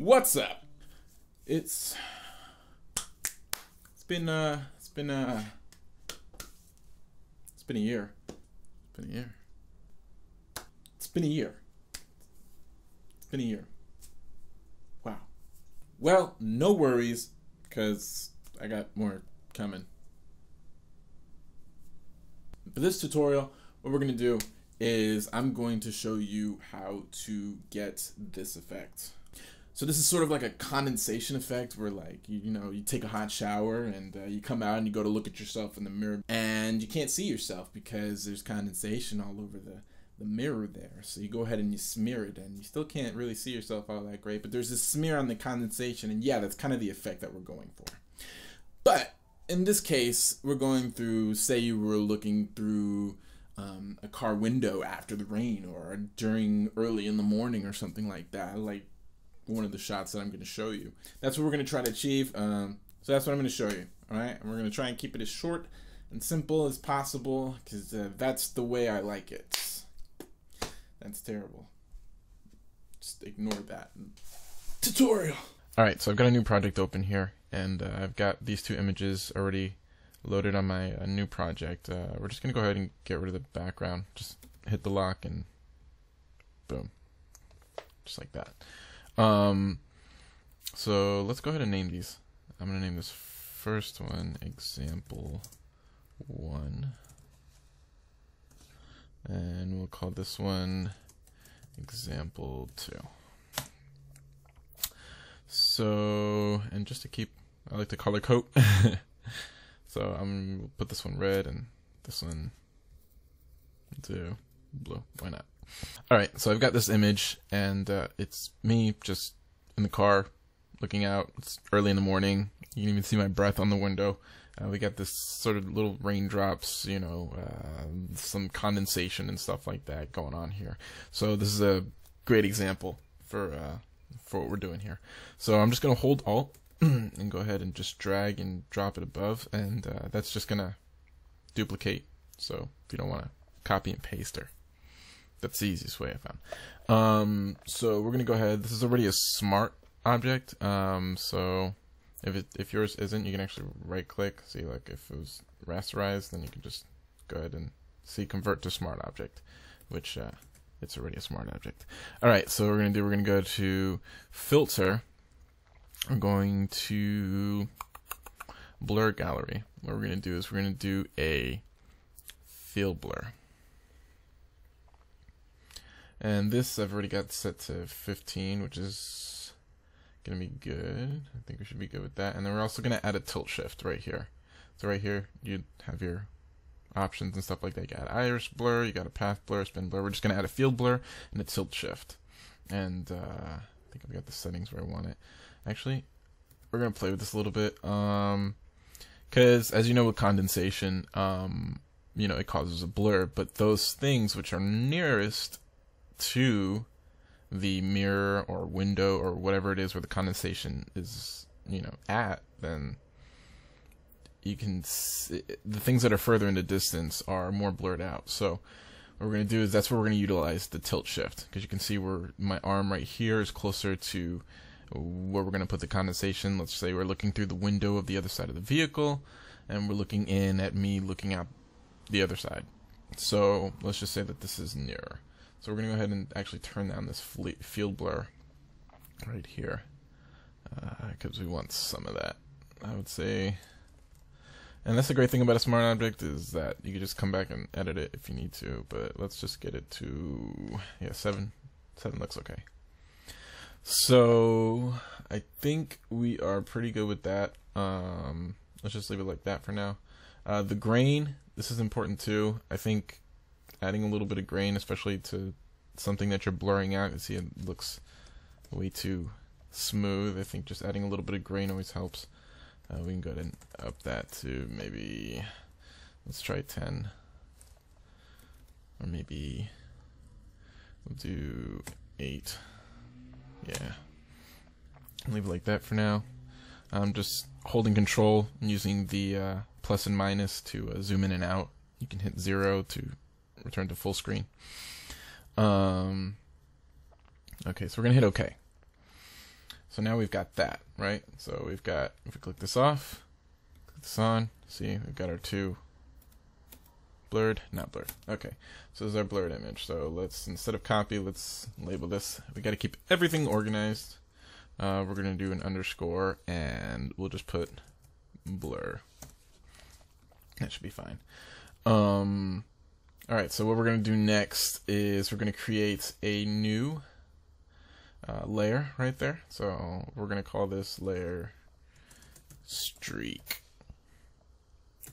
What's up? It's it's been uh it's been uh it's been a year. It's been a year. It's been a year. It's been a year. Wow. Well, no worries, cause I got more coming. For this tutorial, what we're gonna do is I'm going to show you how to get this effect. So this is sort of like a condensation effect where like, you, you know, you take a hot shower and uh, you come out and you go to look at yourself in the mirror and you can't see yourself because there's condensation all over the, the mirror there. So you go ahead and you smear it and you still can't really see yourself all that great, but there's this smear on the condensation and yeah, that's kind of the effect that we're going for. But in this case, we're going through, say you were looking through um, a car window after the rain or during early in the morning or something like that, like one of the shots that I'm going to show you. That's what we're going to try to achieve. Um, so that's what I'm going to show you. All right. And we're going to try and keep it as short and simple as possible because uh, that's the way I like it. That's terrible. Just ignore that. Tutorial. All right. So I've got a new project open here and uh, I've got these two images already loaded on my uh, new project. Uh, we're just going to go ahead and get rid of the background. Just hit the lock and boom. Just like that. Um, so let's go ahead and name these. I'm going to name this first one example 1. And we'll call this one example 2. So, and just to keep, I like to color code. So I'm gonna put this one red and this one to blue. Why not? All right, so I've got this image, and uh, it's me just in the car looking out. It's early in the morning. You can even see my breath on the window. Uh, we got this sort of little raindrops, you know, uh, some condensation and stuff like that going on here. So this is a great example for uh, for what we're doing here. So I'm just gonna hold Alt and go ahead and just drag and drop it above and uh, that's just gonna duplicate so if you don't want to copy and paste her that's the easiest way I found. Um, so we're gonna go ahead. This is already a smart object. Um, so if it if yours isn't you can actually right click see like if it was rasterized then you can just go ahead and see convert to smart object which uh, it's already a smart object. Alright so we're gonna do we're gonna go to filter. We're going to blur gallery. What we're going to do is we're going to do a field blur. And this I've already got set to 15, which is going to be good. I think we should be good with that. And then we're also going to add a tilt shift right here. So right here, you have your options and stuff like that. You got iris blur, you got a path blur, spin blur. We're just going to add a field blur and a tilt shift. And uh, I think I've got the settings where I want it. Actually, we're gonna play with this a little bit. Um, because as you know with condensation, um, you know it causes a blur. But those things which are nearest to the mirror or window or whatever it is where the condensation is, you know, at, then you can see, the things that are further in the distance are more blurred out. So what we're going to do is that's where we're going to utilize the tilt shift because you can see where my arm right here is closer to where we're going to put the condensation. Let's say we're looking through the window of the other side of the vehicle and we're looking in at me looking out the other side. So let's just say that this is nearer. So we're going to go ahead and actually turn down this field blur right here because uh, we want some of that. I would say and that's the great thing about a smart object is that you can just come back and edit it if you need to. But let's just get it to yeah seven. Seven looks okay. So I think we are pretty good with that. Um, let's just leave it like that for now. Uh, the grain, this is important too. I think adding a little bit of grain, especially to something that you're blurring out, you see it looks way too smooth. I think just adding a little bit of grain always helps. Uh, we can go ahead and up that to maybe, let's try 10. Or maybe we'll do 8. Yeah. Leave it like that for now. I'm just holding control and using the uh, plus and minus to uh, zoom in and out. You can hit 0 to return to full screen. Um, okay, so we're going to hit OK. So now we've got that, right? So we've got, if we click this off, click this on, see, we've got our two blurred, not blurred. Okay, so this is our blurred image. So let's, instead of copy, let's label this. We got to keep everything organized. Uh, we're going to do an underscore, and we'll just put blur. That should be fine. Um, all right, so what we're going to do next is we're going to create a new uh, layer right there. So we're going to call this layer streak.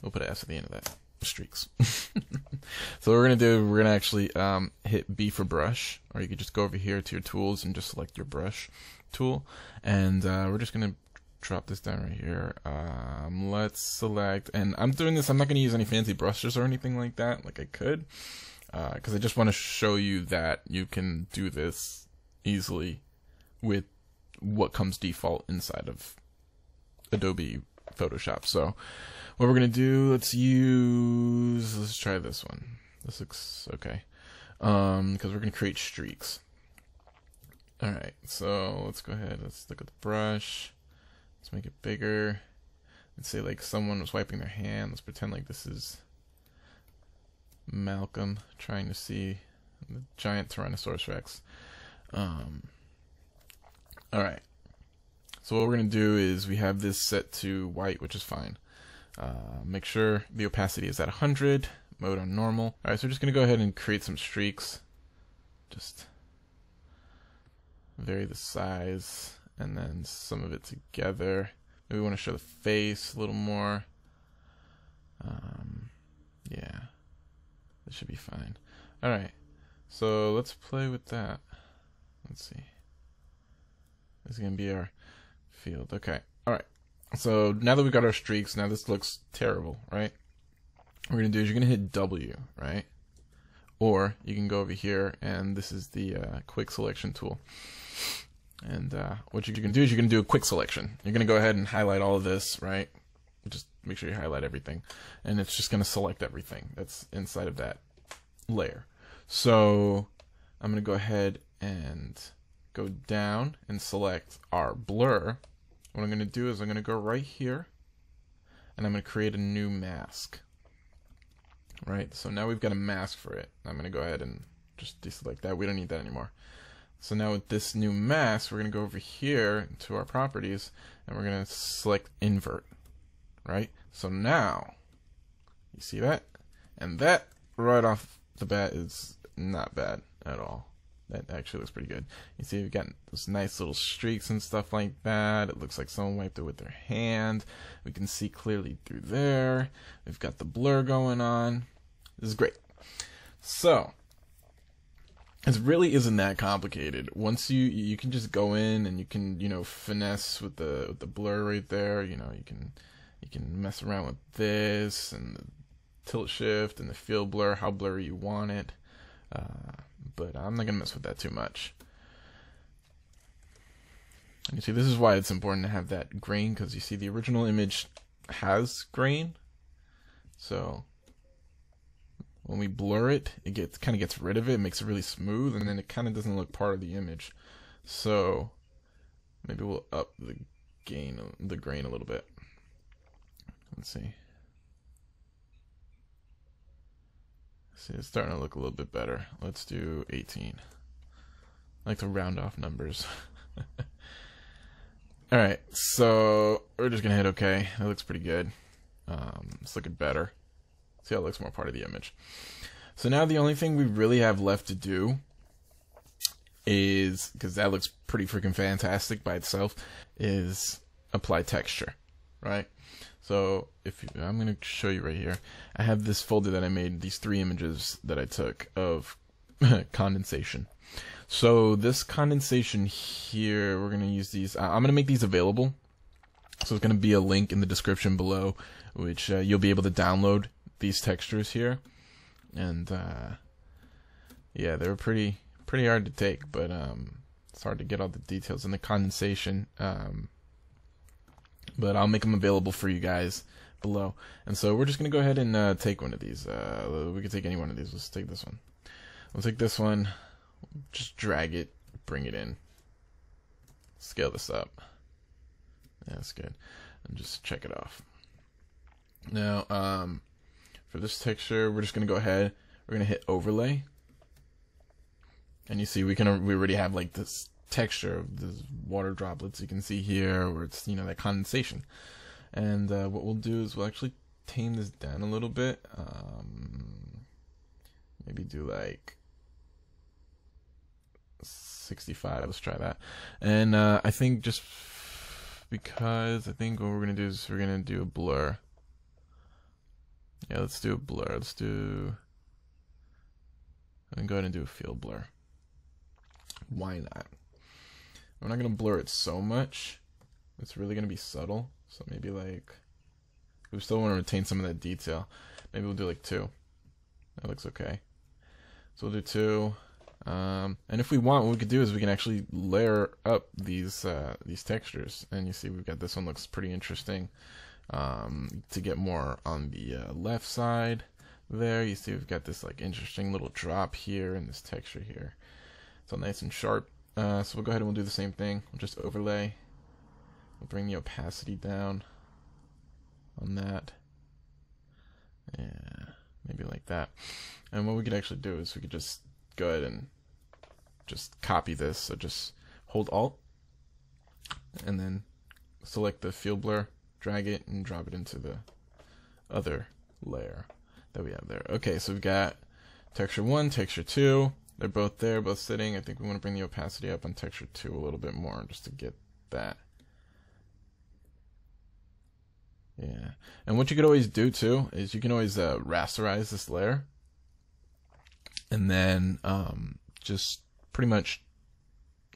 We'll put an S at the end of that. Streaks. so what we're going to do, we're going to actually um, hit B for brush, or you could just go over here to your tools and just select your brush tool. And uh, we're just going to drop this down right here. Um, let's select, and I'm doing this, I'm not going to use any fancy brushes or anything like that, like I could, because uh, I just want to show you that you can do this easily with what comes default inside of Adobe Photoshop. So what we're going to do, let's use, let's try this one. This looks okay. Um, because we're going to create streaks. Alright, so let's go ahead, let's look at the brush. Let's make it bigger. Let's say like someone was wiping their hand. Let's pretend like this is Malcolm trying to see the giant Tyrannosaurus Rex. Um, all right. So what we're going to do is we have this set to white, which is fine. Uh, make sure the opacity is at 100, mode on normal. All right, so we're just going to go ahead and create some streaks. Just vary the size and then some of it together. Maybe we want to show the face a little more. Um, yeah, this should be fine. All right, so let's play with that. Let's see. This is gonna be our field. Okay. All right. So now that we've got our streaks, now this looks terrible, right? What we're gonna do is you're gonna hit W, right? Or you can go over here, and this is the uh, quick selection tool. And uh, what going to do is you're to do a quick selection. You're going to go ahead and highlight all of this, right? Just make sure you highlight everything. And it's just going to select everything that's inside of that layer. So I'm going to go ahead and go down and select our blur. What I'm going to do is I'm going to go right here and I'm going to create a new mask. Right, so now we've got a mask for it. I'm going to go ahead and just deselect that. We don't need that anymore. So now with this new mask, we're going to go over here to our properties and we're going to select invert, right? So now, you see that? And that right off the bat is not bad at all. That actually looks pretty good. You see we've got those nice little streaks and stuff like that. It looks like someone wiped it with their hand. We can see clearly through there. We've got the blur going on. This is great. So, it really isn't that complicated. Once you you can just go in and you can you know finesse with the with the blur right there. You know you can you can mess around with this and the tilt shift and the field blur, how blurry you want it. Uh, but I'm not gonna mess with that too much. And you see, this is why it's important to have that grain because you see the original image has grain. So when we blur it, it gets kind of gets rid of it, makes it really smooth, and then it kind of doesn't look part of the image. So maybe we'll up the gain, the grain a little bit. Let's see. See, it's starting to look a little bit better. Let's do 18. I like to round off numbers. Alright, so we're just gonna hit OK. It looks pretty good. Um, it's looking better. See how it looks more part of the image. So now the only thing we really have left to do is, because that looks pretty freaking fantastic by itself, is apply texture, right? So if you, I'm going to show you right here, I have this folder that I made, these three images that I took of condensation. So this condensation here, we're going to use these, I'm going to make these available. So it's going to be a link in the description below, which uh, you'll be able to download these textures here, and uh, yeah, they were pretty pretty hard to take, but um, it's hard to get all the details in the condensation. Um, but I'll make them available for you guys below. And so we're just gonna go ahead and uh, take one of these. Uh, we can take any one of these. Let's take this one. We'll take this one. Just drag it, bring it in. scale this up. Yeah, that's good. And just check it off. Now, um, for this texture, we're just gonna go ahead. We're gonna hit overlay, and you see we can we already have like this texture of the water droplets you can see here, where it's you know that condensation. And uh, what we'll do is we'll actually tame this down a little bit. Um, maybe do like 65. Let's try that. And uh, I think just because I think what we're gonna do is we're gonna do a blur. Yeah, let's do a blur. Let's do. I'm going to do a field blur. Why not? We're not gonna blur it so much. It's really gonna be subtle. So maybe like we still want to retain some of that detail. Maybe we'll do like two. That looks okay. So we'll do two. Um, and if we want, what we could do is we can actually layer up these uh, these textures. And you see, we've got this one looks pretty interesting. Um, to get more on the uh, left side, there you see we've got this like interesting little drop here and this texture here. So nice and sharp. Uh, so we'll go ahead and we'll do the same thing. We'll just overlay. We'll bring the opacity down on that. Yeah, maybe like that. And what we could actually do is we could just go ahead and just copy this. So just hold Alt and then select the field blur, drag it, and drop it into the other layer that we have there. Okay, so we've got texture 1, texture 2. They're both there, both sitting. I think we want to bring the opacity up on texture 2 a little bit more just to get that. Yeah. And what you could always do too is you can always uh, rasterize this layer and then um, just pretty much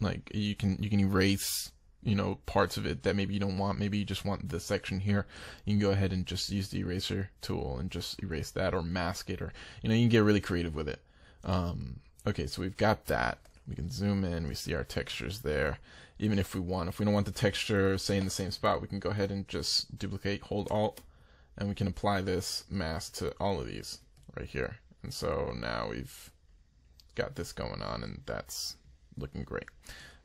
like you can you can erase you know parts of it that maybe you don't want. Maybe you just want this section here. You can go ahead and just use the eraser tool and just erase that or mask it or you know you can get really creative with it. Um, okay so we've got that. We can zoom in. We see our textures there. Even if we want if we don't want the texture say in the same spot we can go ahead and just duplicate hold alt and we can apply this mask to all of these right here. And so now we've got this going on, and that's looking great.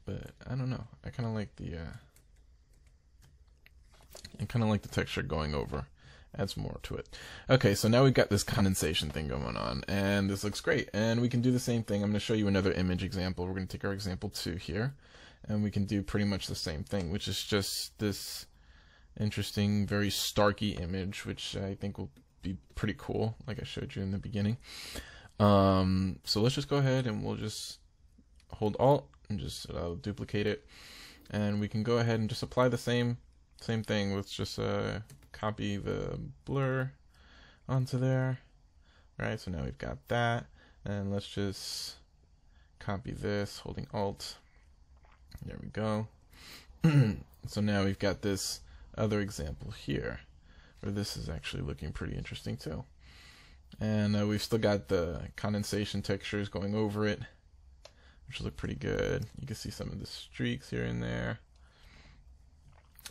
But I don't know. I kind of like the uh, I kind of like the texture going over. Adds more to it. Okay, so now we've got this condensation thing going on, and this looks great. And we can do the same thing. I'm going to show you another image example. We're going to take our example two here, and we can do pretty much the same thing, which is just this interesting, very starky image, which I think will be pretty cool, like I showed you in the beginning. Um, so let's just go ahead and we'll just hold Alt and just uh, duplicate it, and we can go ahead and just apply the same same thing. Let's just uh, copy the blur onto there. All right, so now we've got that, and let's just copy this, holding Alt. There we go. so now we've got this other example here, where this is actually looking pretty interesting too. And uh, we've still got the condensation textures going over it, which look pretty good. You can see some of the streaks here and there.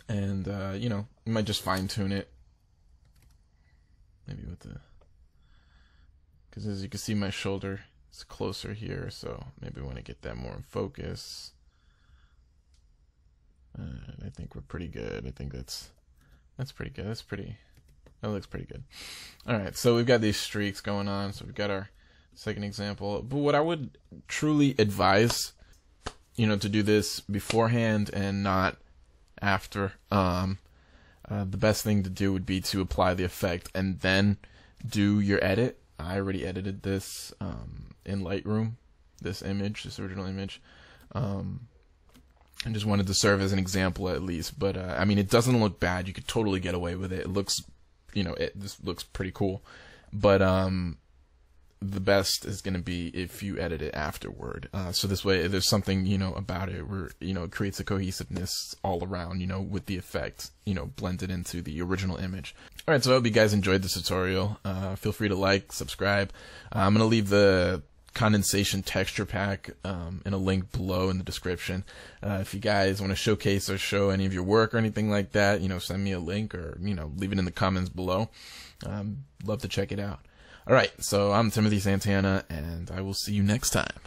And, uh, you know, you might just fine tune it. Maybe with the. Because as you can see, my shoulder is closer here, so maybe want to get that more in focus. Uh, I think we're pretty good. I think that's that's pretty good. That's pretty that looks pretty good. All right, so we've got these streaks going on. So we've got our second example. But what I would truly advise, you know, to do this beforehand and not after. Um, uh, the best thing to do would be to apply the effect and then do your edit. I already edited this um, in Lightroom, this image, this original image. Um, I just wanted to serve as an example at least. But uh, I mean, it doesn't look bad. You could totally get away with it. It looks you know, it this looks pretty cool. But um, the best is going to be if you edit it afterward. Uh, so this way, there's something you know about it where you know it creates a cohesiveness all around. You know, with the effect you know blended into the original image. All right, so I hope you guys enjoyed this tutorial. Uh, feel free to like, subscribe. Uh, I'm gonna leave the condensation texture pack um, in a link below in the description. Uh, if you guys want to showcase or show any of your work or anything like that, you know, send me a link or, you know, leave it in the comments below. Um, love to check it out. All right, so I'm Timothy Santana, and I will see you next time.